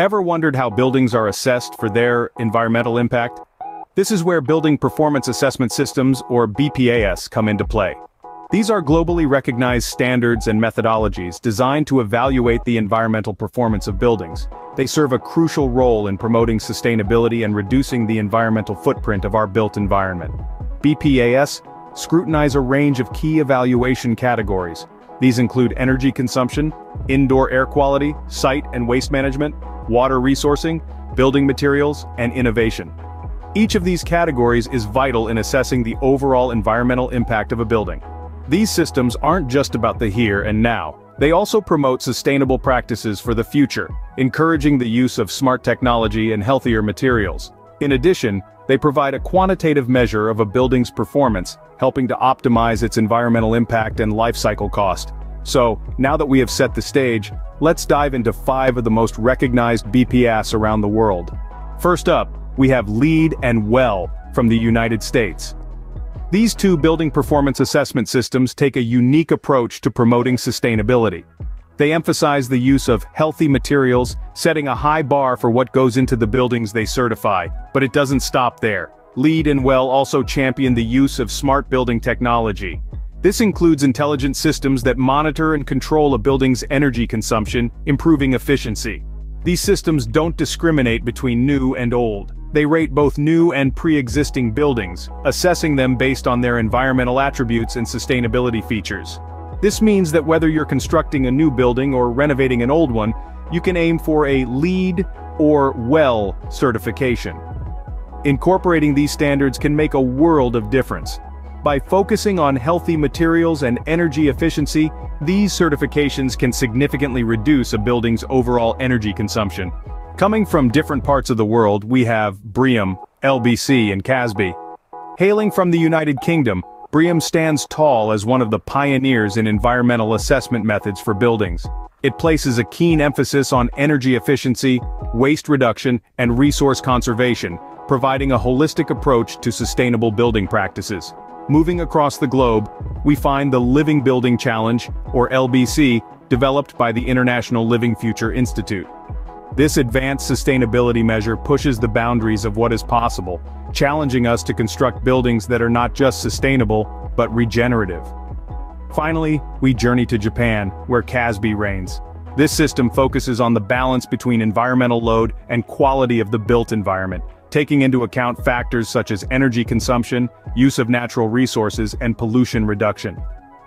Ever wondered how buildings are assessed for their environmental impact? This is where Building Performance Assessment Systems, or BPAS, come into play. These are globally recognized standards and methodologies designed to evaluate the environmental performance of buildings. They serve a crucial role in promoting sustainability and reducing the environmental footprint of our built environment. BPAS scrutinize a range of key evaluation categories. These include energy consumption, indoor air quality, site and waste management, water resourcing, building materials, and innovation. Each of these categories is vital in assessing the overall environmental impact of a building. These systems aren't just about the here and now, they also promote sustainable practices for the future, encouraging the use of smart technology and healthier materials. In addition, they provide a quantitative measure of a building's performance, helping to optimize its environmental impact and life cycle cost. So, now that we have set the stage, let's dive into five of the most recognized BPS around the world. First up, we have LEED and WELL from the United States. These two building performance assessment systems take a unique approach to promoting sustainability. They emphasize the use of healthy materials, setting a high bar for what goes into the buildings they certify, but it doesn't stop there. LEED and WELL also champion the use of smart building technology. This includes intelligent systems that monitor and control a building's energy consumption, improving efficiency. These systems don't discriminate between new and old. They rate both new and pre-existing buildings, assessing them based on their environmental attributes and sustainability features. This means that whether you're constructing a new building or renovating an old one, you can aim for a LEED or WELL certification. Incorporating these standards can make a world of difference. By focusing on healthy materials and energy efficiency, these certifications can significantly reduce a building's overall energy consumption. Coming from different parts of the world, we have BREEAM, LBC, and CASBEE. Hailing from the United Kingdom, BREEAM stands tall as one of the pioneers in environmental assessment methods for buildings. It places a keen emphasis on energy efficiency, waste reduction, and resource conservation, providing a holistic approach to sustainable building practices. Moving across the globe, we find the Living Building Challenge, or LBC, developed by the International Living Future Institute. This advanced sustainability measure pushes the boundaries of what is possible, challenging us to construct buildings that are not just sustainable, but regenerative. Finally, we journey to Japan, where CASBEE reigns. This system focuses on the balance between environmental load and quality of the built environment, taking into account factors such as energy consumption, use of natural resources, and pollution reduction.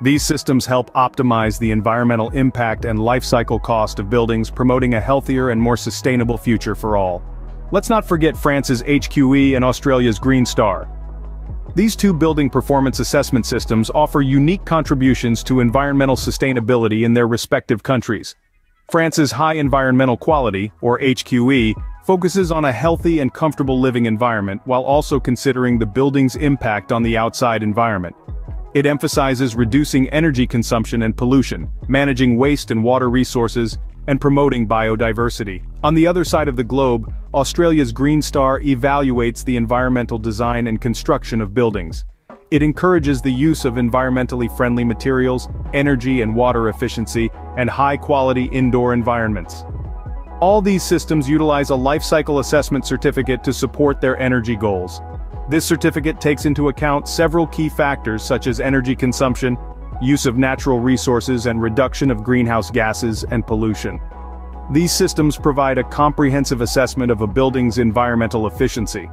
These systems help optimize the environmental impact and life cycle cost of buildings promoting a healthier and more sustainable future for all. Let's not forget France's HQE and Australia's Green Star. These two building performance assessment systems offer unique contributions to environmental sustainability in their respective countries. France's High Environmental Quality, or HQE, focuses on a healthy and comfortable living environment while also considering the building's impact on the outside environment. It emphasizes reducing energy consumption and pollution, managing waste and water resources, and promoting biodiversity. On the other side of the globe, Australia's Green Star evaluates the environmental design and construction of buildings. It encourages the use of environmentally friendly materials, energy and water efficiency, and high-quality indoor environments. All these systems utilize a life cycle assessment certificate to support their energy goals. This certificate takes into account several key factors such as energy consumption, use of natural resources and reduction of greenhouse gases and pollution. These systems provide a comprehensive assessment of a building's environmental efficiency.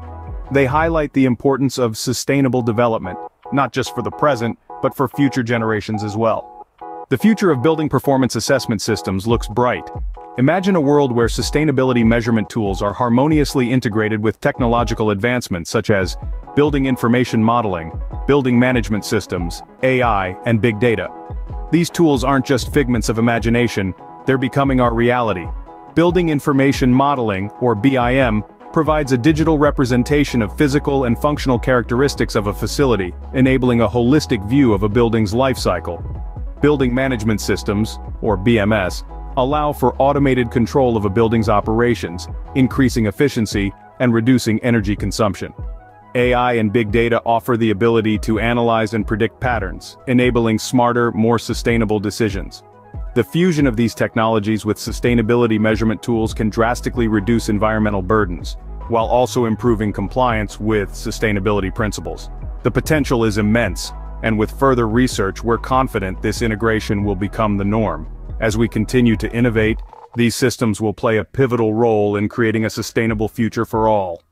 They highlight the importance of sustainable development, not just for the present, but for future generations as well. The future of building performance assessment systems looks bright, Imagine a world where sustainability measurement tools are harmoniously integrated with technological advancements such as building information modeling, building management systems, AI, and big data. These tools aren't just figments of imagination, they're becoming our reality. Building Information Modeling, or BIM, provides a digital representation of physical and functional characteristics of a facility, enabling a holistic view of a building's life cycle. Building Management Systems, or BMS, allow for automated control of a building's operations, increasing efficiency, and reducing energy consumption. AI and big data offer the ability to analyze and predict patterns, enabling smarter, more sustainable decisions. The fusion of these technologies with sustainability measurement tools can drastically reduce environmental burdens, while also improving compliance with sustainability principles. The potential is immense, and with further research we're confident this integration will become the norm. As we continue to innovate, these systems will play a pivotal role in creating a sustainable future for all.